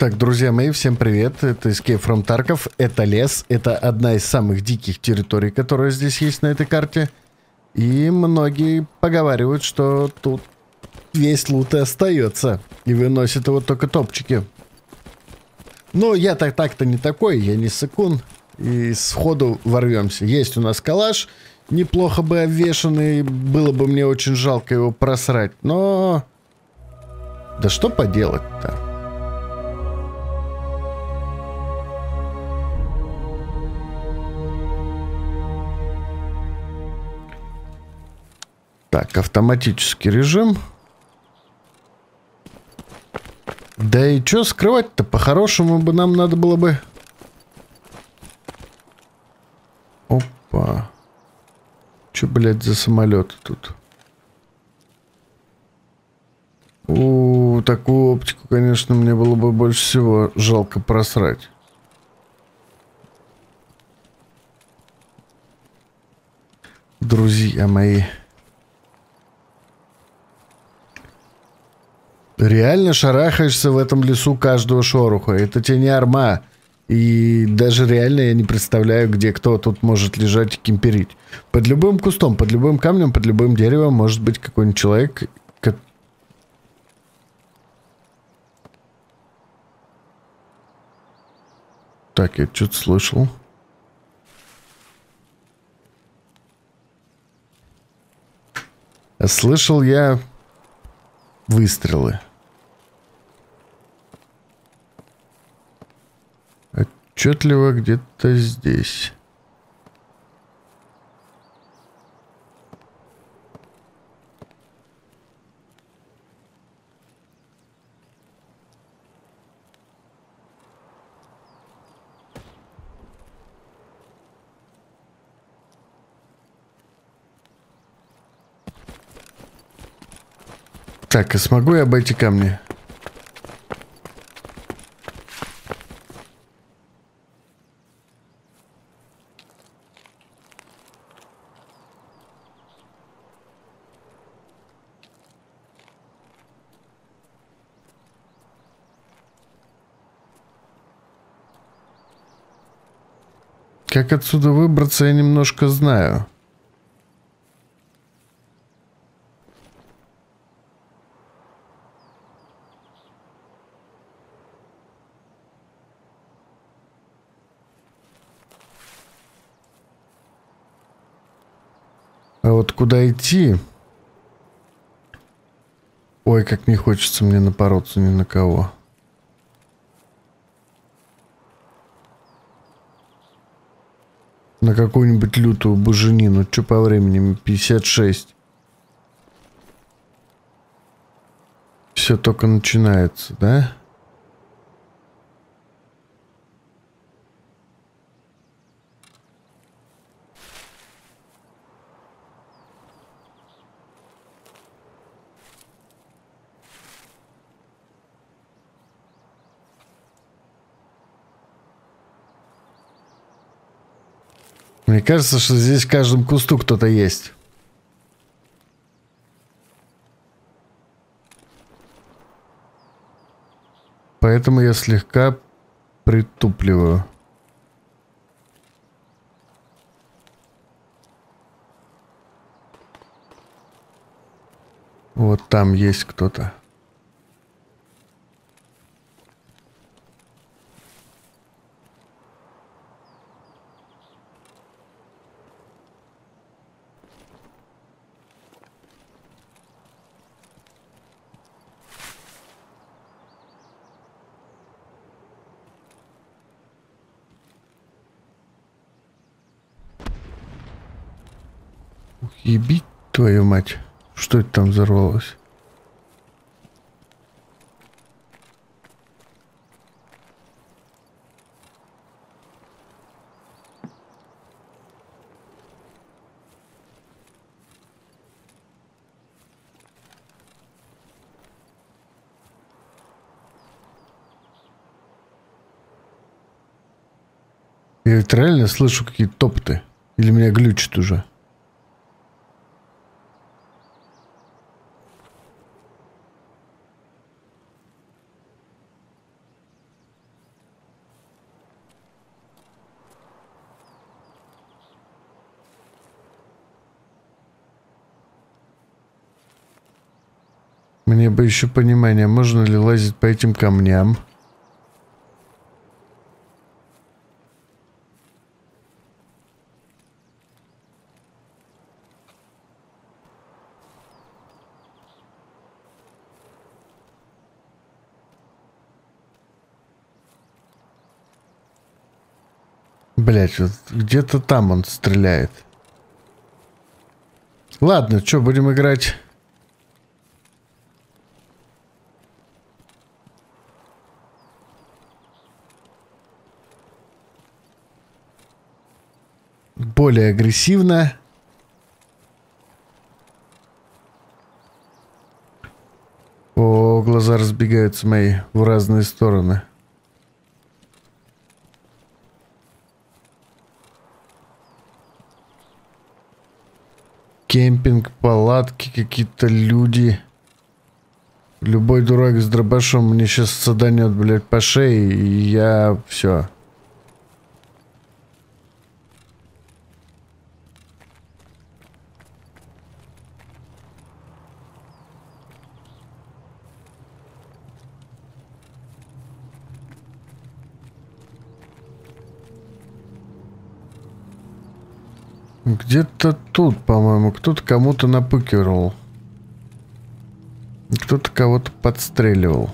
Так, друзья мои, всем привет. Это Escape from Tarkov. Это лес. Это одна из самых диких территорий, которая здесь есть на этой карте. И многие поговаривают, что тут весь лут и остается. И выносят его только топчики. Но я так так-то не такой, я не сыкун. И сходу ворвемся. Есть у нас калаш, неплохо бы обвешанный. Было бы мне очень жалко его просрать. Но... Да что поделать-то? Так, автоматический режим. Да и что скрывать-то? По-хорошему бы нам надо было бы... Опа. Че, блядь, за самолеты тут? У, такую оптику, конечно, мне было бы больше всего жалко просрать. Друзья мои. Реально шарахаешься в этом лесу каждого шороха. Это тебе не арма. И даже реально я не представляю, где кто тут может лежать и кемперить. Под любым кустом, под любым камнем, под любым деревом может быть какой-нибудь человек. Так, я что-то слышал. Слышал я выстрелы. Отчетливо где-то здесь. Так, а смогу я обойти камни? Как отсюда выбраться, я немножко знаю. А вот куда идти? Ой, как не хочется мне напороться ни на кого. На какую-нибудь лютую буженину. Что по времени? 56. Все только начинается, да? Мне кажется, что здесь в каждом кусту кто-то есть. Поэтому я слегка притупливаю. Вот там есть кто-то. Ебить твою мать. Что это там взорвалось? Я ведь реально слышу какие-то топоты. Или меня глючит уже? Мне бы еще понимание, можно ли лазить по этим камням. Блять, вот где-то там он стреляет. Ладно, что, будем играть... более агрессивно. О, глаза разбегаются мои в разные стороны. Кемпинг, палатки, какие-то люди. Любой дурак с дробашом мне сейчас саданет, блядь, по шее, и я все. Где-то тут, по-моему, кто-то кому-то напыкивал. Кто-то кого-то подстреливал.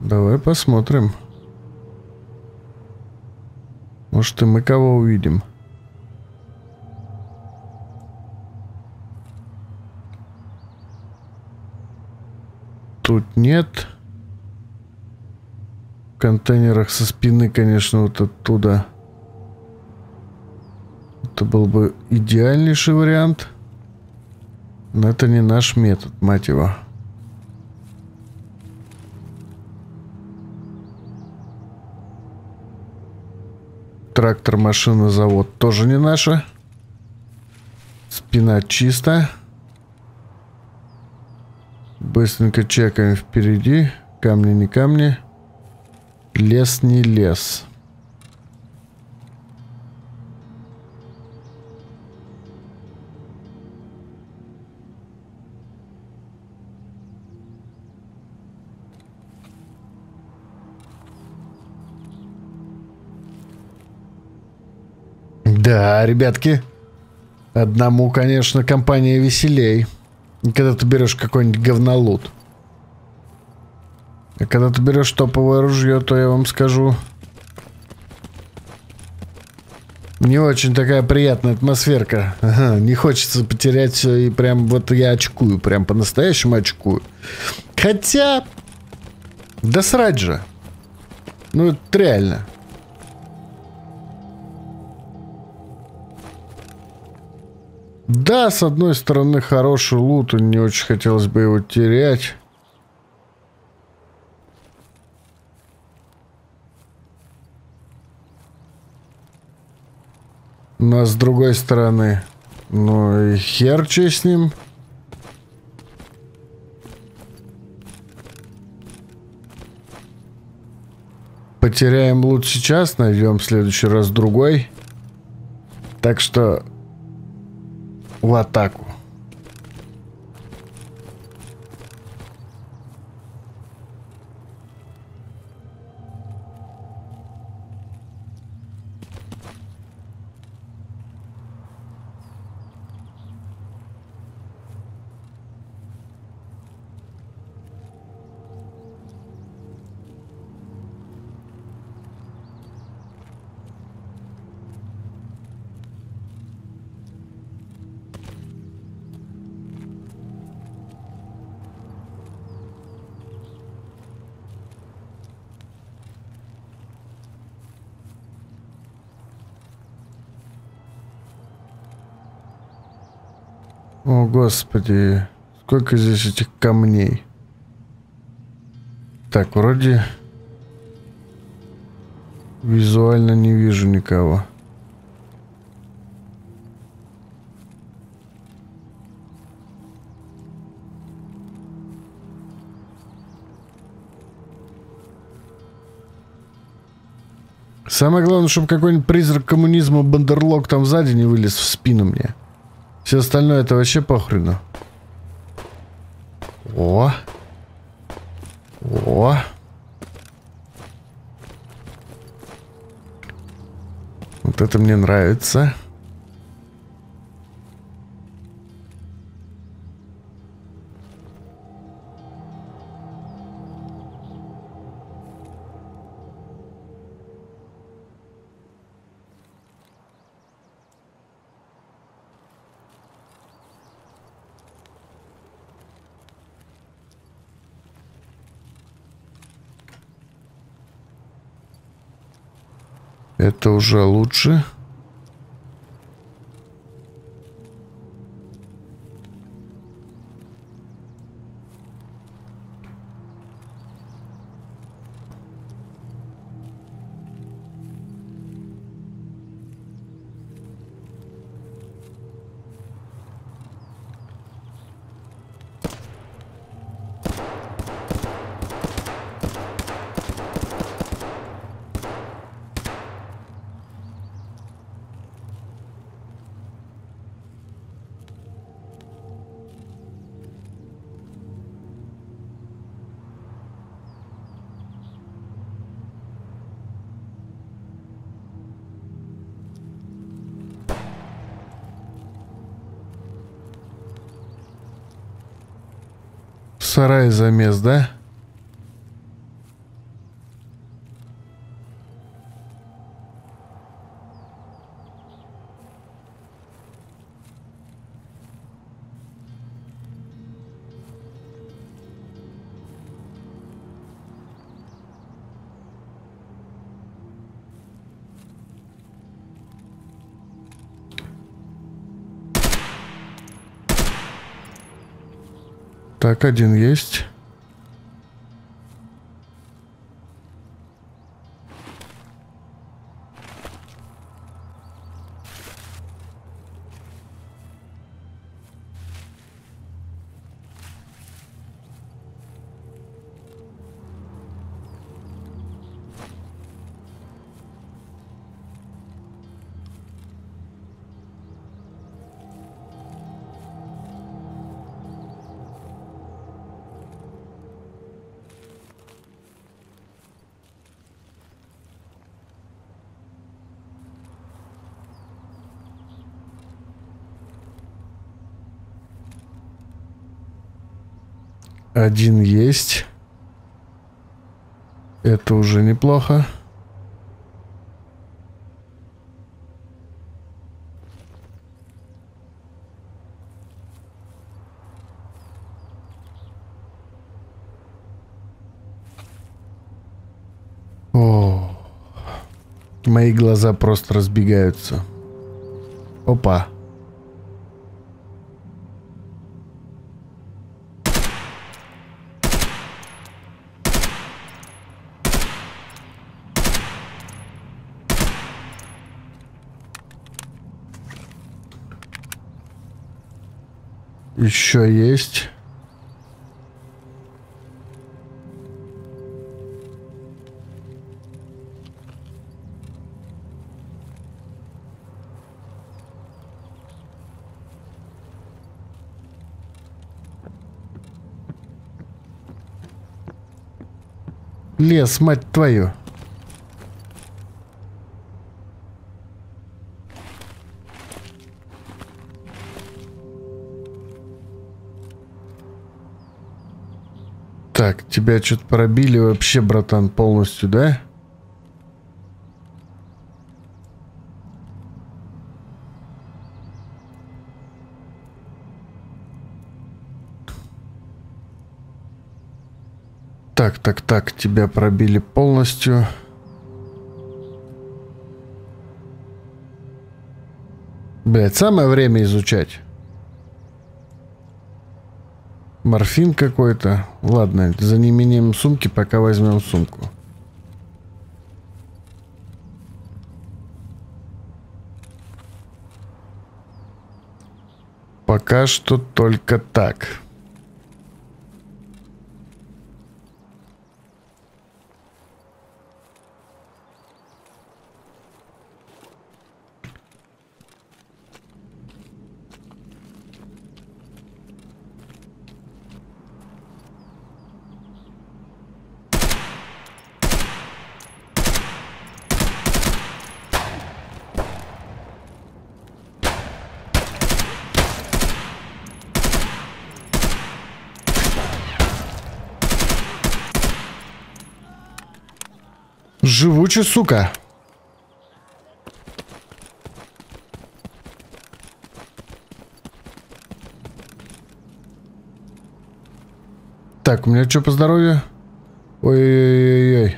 Давай посмотрим. Может, и мы кого увидим. Тут нет. В контейнерах со спины, конечно, вот оттуда. Это был бы идеальнейший вариант. Но это не наш метод, мать его. Трактор, машина, завод тоже не наша. Спина чистая. Быстренько чекаем впереди. Камни не камни. Лес не лес. Да, ребятки. Одному, конечно, компания веселей. Когда ты берешь какой-нибудь говнолут. А когда ты берешь топовое ружье, то я вам скажу... Не очень такая приятная атмосферка. Ага, не хочется потерять все и прям вот я очкую. Прям по-настоящему очкую. Хотя... Да срать же. Ну, это реально. Да, с одной стороны, хороший лут, и не очень хотелось бы его терять. Но с другой стороны, ну и хер че с ним. Потеряем лут сейчас, найдем в следующий раз другой. Так что в атаку. О, господи. Сколько здесь этих камней. Так, вроде... Визуально не вижу никого. Самое главное, чтобы какой-нибудь призрак коммунизма Бандерлог там сзади не вылез в спину мне. Все остальное это вообще похрену. О. О. Вот это мне нравится. Это уже лучше. Сарай замес, да? Так, один есть. Один есть. Это уже неплохо. О, мои глаза просто разбегаются. Опа. Еще есть. Лес, мать твою. Так, тебя что-то пробили вообще, братан, полностью, да? Так, так, так, тебя пробили полностью. Блять, самое время изучать. Морфин какой-то. Ладно, за неимением сумки пока возьмем сумку. Пока что только так. Живучий, сука. Так, у меня что по здоровью? Ой-ой-ой-ой.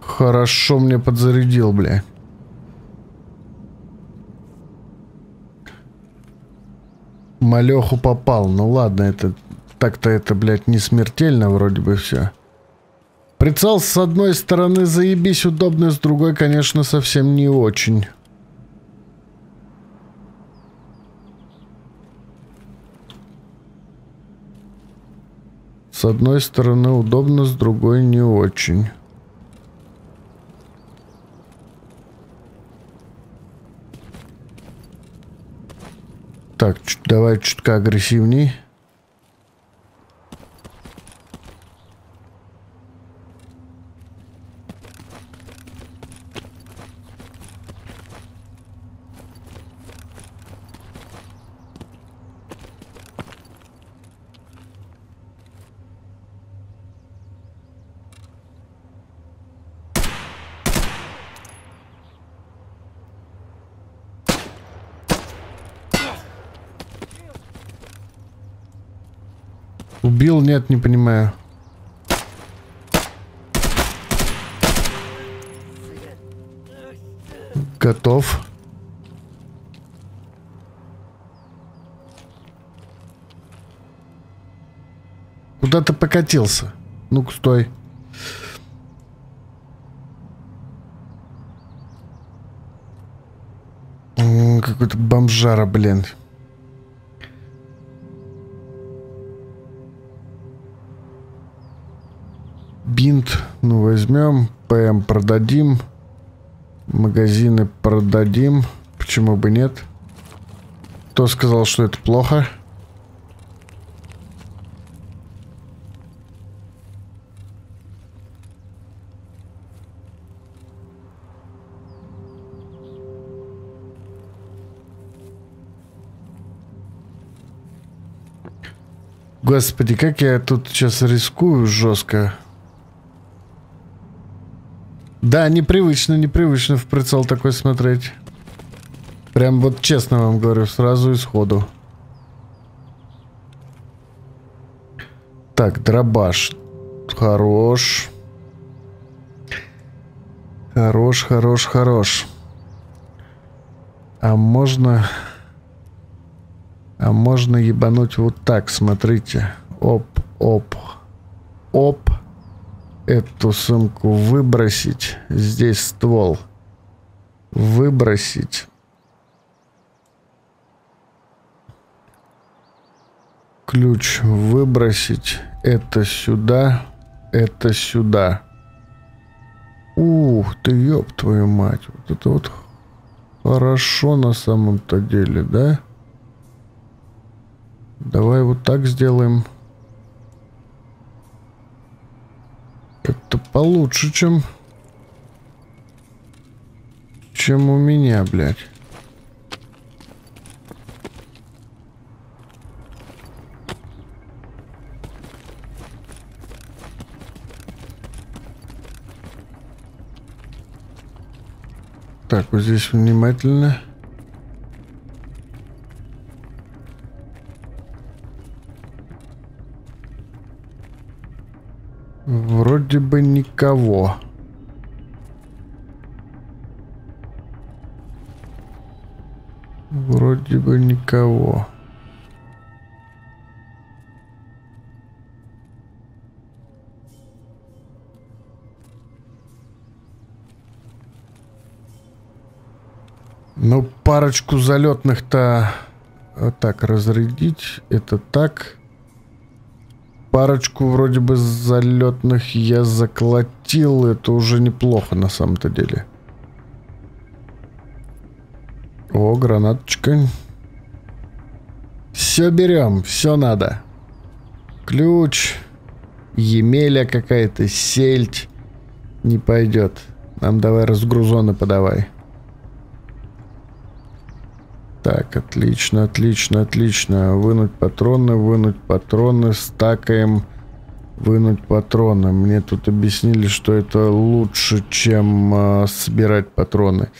Хорошо мне подзарядил, бля. Малеху попал. Ну ладно, это так-то это, блядь, не смертельно вроде бы все. Прицел с одной стороны заебись удобный, с другой, конечно, совсем не очень. С одной стороны удобно, с другой не очень. Так, давай чутка агрессивней. Нет, не понимаю. Готов. Куда ты покатился? Ну-ка, стой. Какой-то бомжара, блин. Ну возьмем. ПМ продадим. Магазины продадим. Почему бы нет? Кто сказал, что это плохо? Господи, как я тут сейчас рискую жестко. Да, непривычно, непривычно в прицел такой смотреть. Прям вот честно вам говорю, сразу и сходу. Так, дробаш. Хорош. Хорош, хорош, хорош. А можно... А можно ебануть вот так, смотрите. Оп, оп. Оп эту сумку выбросить. Здесь ствол. Выбросить. Ключ выбросить. Это сюда. Это сюда. Ух ты, ёб твою мать. Вот это вот хорошо на самом-то деле, да? Давай вот так сделаем. Как-то получше, чем... Чем у меня, блядь. Так, вот здесь внимательно. Вроде бы никого. Вроде бы никого. Ну, парочку залетных-то так разрядить. Это так. Парочку вроде бы залетных я заколотил. Это уже неплохо на самом-то деле. О, гранаточка. Все берем, все надо. Ключ. Емеля какая-то, сельдь. Не пойдет. Нам давай разгрузоны подавай. Так, отлично, отлично, отлично. Вынуть патроны, вынуть патроны, стакаем, вынуть патроны. Мне тут объяснили, что это лучше, чем э, собирать патроны.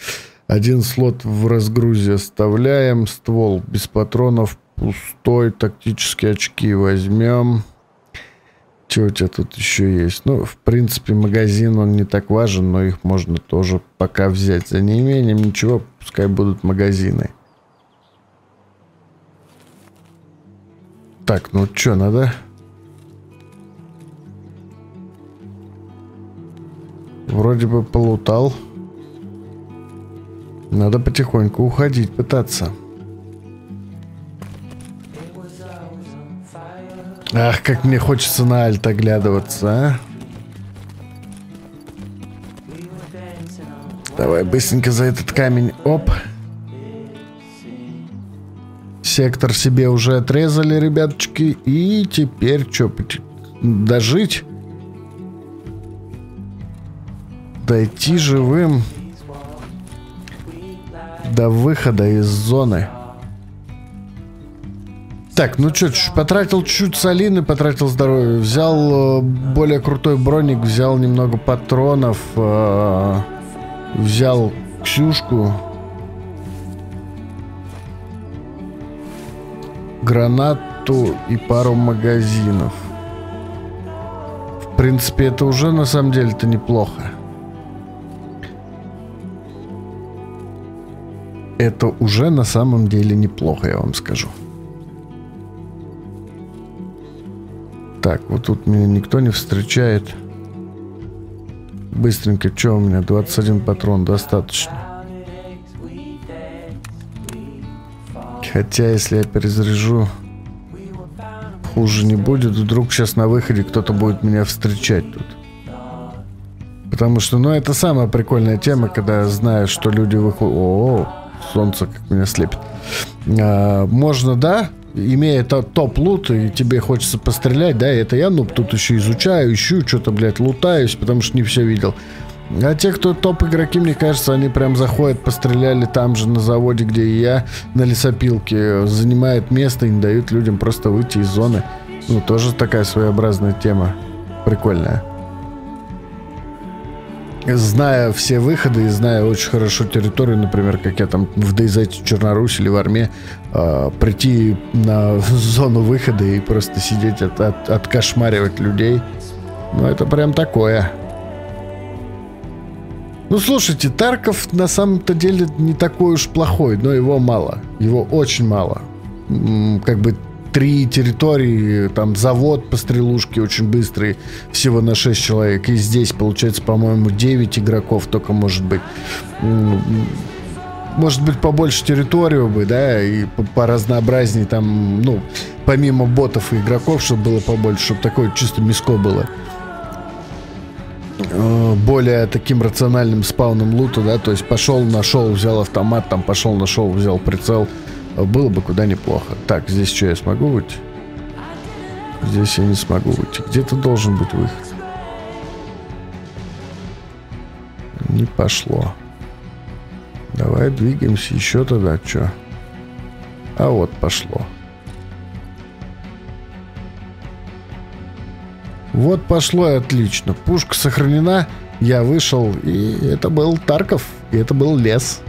Один слот в разгрузе оставляем, ствол без патронов пустой, тактические очки возьмем. Что у тебя тут еще есть? Ну, в принципе, магазин, он не так важен, но их можно тоже пока взять. За неимением ничего, пускай будут магазины. Так, ну что, надо... Вроде бы полутал. Надо потихоньку уходить, пытаться. Ах, как мне хочется на альт оглядываться, а? Давай быстренько за этот камень. Оп. Сектор себе уже отрезали, ребяточки. И теперь что, дожить? Дойти живым до выхода из зоны. Так, ну что, потратил чуть солины, потратил здоровье. Взял э, более крутой броник, взял немного патронов, э, взял Ксюшку. Гранату и пару магазинов. В принципе, это уже на самом деле-то неплохо. Это уже на самом деле неплохо, я вам скажу. Так, вот тут меня никто не встречает. Быстренько, что у меня? 21 патрон, достаточно. Хотя, если я перезаряжу, хуже не будет. Вдруг сейчас на выходе кто-то будет меня встречать тут. Потому что, ну, это самая прикольная тема, когда знаешь, что люди выходят... О, солнце как меня слепит. А, можно, да, имея топ-лут, и тебе хочется пострелять, да, это я, ну, тут еще изучаю, ищу, что-то, блядь, лутаюсь, потому что не все видел. А те, кто топ-игроки, мне кажется, они прям заходят, постреляли там же на заводе, где и я, на лесопилке, занимают место и не дают людям просто выйти из зоны. Ну, тоже такая своеобразная тема. Прикольная зная все выходы и зная очень хорошо территорию, например, как я там в Дейзете в Чернорусь или в Арме, э, прийти на зону выхода и просто сидеть, от, от, откошмаривать людей, ну, это прям такое. Ну, слушайте, Тарков на самом-то деле не такой уж плохой, но его мало. Его очень мало. Как бы три территории, там завод по стрелушке очень быстрый, всего на 6 человек. И здесь, получается, по-моему, 9 игроков только может быть. Может быть, побольше территорию бы, да, и по разнообразнее там, ну, помимо ботов и игроков, чтобы было побольше, чтобы такое чисто миско было более таким рациональным спауном лута, да, то есть пошел, нашел, взял автомат, там пошел, нашел, взял прицел, было бы куда неплохо. Так, здесь что, я смогу выйти? Здесь я не смогу выйти. Где-то должен быть выход. Не пошло. Давай двигаемся еще тогда. Что? А вот пошло. Вот пошло и отлично. Пушка сохранена. Я вышел, и это был Тарков, и это был лес.